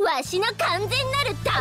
わしの完全なる魂